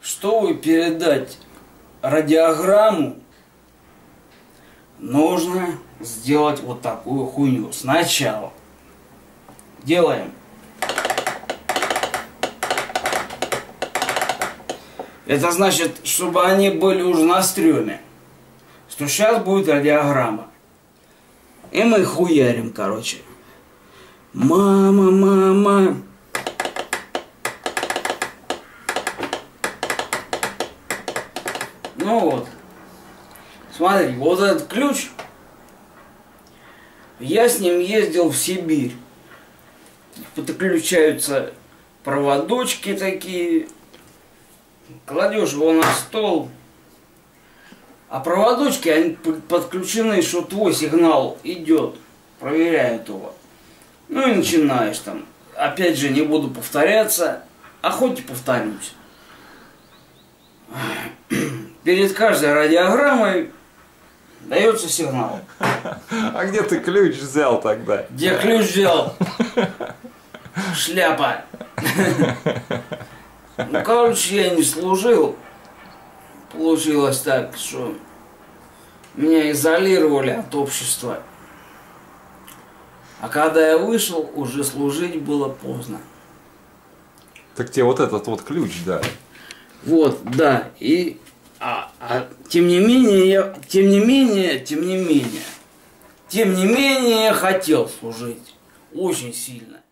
Чтобы передать радиограмму, нужно сделать вот такую хуйню. Сначала делаем. Это значит, чтобы они были уже на стреме. Что сейчас будет радиограмма. И мы хуярим, короче. Мама, мама. Ну вот. Смотри, вот этот ключ. Я с ним ездил в Сибирь. Подключаются проводочки такие. Кладешь его на стол. А проводочки, они подключены, что твой сигнал идет. Проверяют его. Ну и начинаешь там. Опять же, не буду повторяться. А хоть и повторюсь. Перед каждой радиограммой дается сигнал. А где ты ключ взял тогда? Где ключ взял? Шляпа. Ну, короче, я не служил. Получилось так, что меня изолировали от общества. А когда я вышел, уже служить было поздно. Так тебе вот этот вот ключ дали. Вот, да. И а, а тем не менее, я, тем не менее, тем не менее, тем не менее, я хотел служить очень сильно.